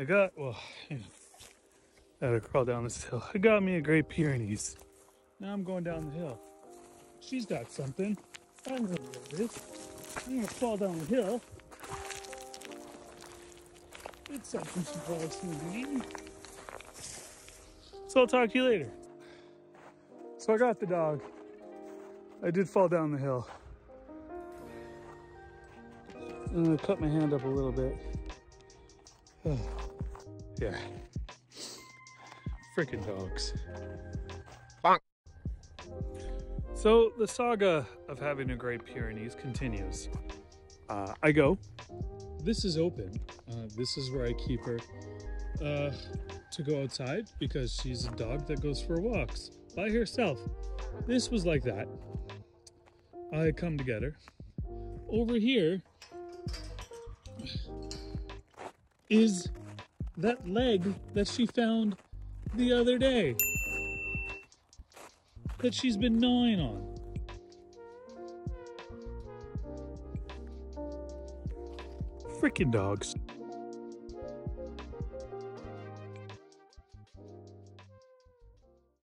I got, well, I had to crawl down this hill. I got me a Great Pyrenees. Now I'm going down the hill. She's got something. I don't know what it is. I'm gonna fall down the hill. It's something she probably So I'll talk to you later. So I got the dog. I did fall down the hill. I'm gonna cut my hand up a little bit. Yeah. Freaking dogs. Bonk. So the saga of having a Great Pyrenees continues. Uh, I go. This is open. Uh, this is where I keep her uh, to go outside because she's a dog that goes for walks by herself. This was like that. I come together. Over here is that leg that she found the other day that she's been gnawing on. Freaking dogs.